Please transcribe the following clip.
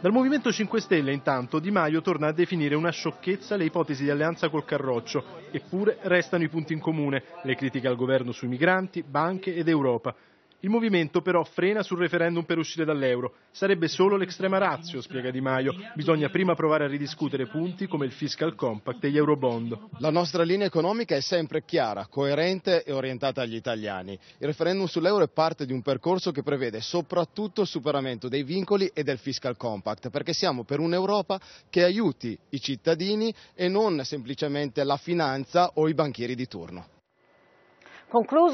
Dal Movimento 5 Stelle intanto Di Maio torna a definire una sciocchezza le ipotesi di alleanza col Carroccio, eppure restano i punti in comune, le critiche al governo sui migranti, banche ed Europa. Il movimento però frena sul referendum per uscire dall'euro. Sarebbe solo l'extrema razio, spiega Di Maio. Bisogna prima provare a ridiscutere punti come il fiscal compact e gli eurobond. La nostra linea economica è sempre chiara, coerente e orientata agli italiani. Il referendum sull'euro è parte di un percorso che prevede soprattutto il superamento dei vincoli e del fiscal compact, perché siamo per un'Europa che aiuti i cittadini e non semplicemente la finanza o i banchieri di turno. Concluso